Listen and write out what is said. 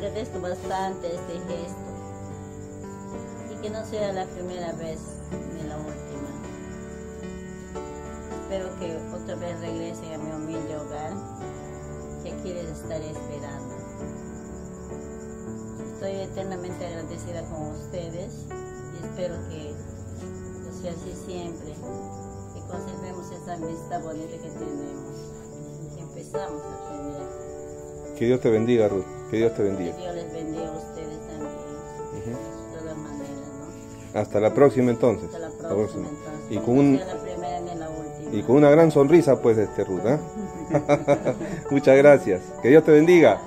agradezco bastante este gesto y que no sea la primera vez ni la última. Espero que otra vez regresen a mi humilde hogar que aquí les estaré esperando. Estoy eternamente agradecida con ustedes y espero que sea así siempre, que conservemos esa amistad bonita que tenemos, que empezamos a tener. Que Dios te bendiga, Ruth. Que Dios te bendiga. Que Dios les bendiga a ustedes también, de todas maneras, ¿no? Hasta la próxima entonces. Hasta la La próxima, entonces. Y con, un, la primera ni la última. y con una gran sonrisa, pues, este Ruth. ¿ah? Muchas gracias. Que Dios te bendiga.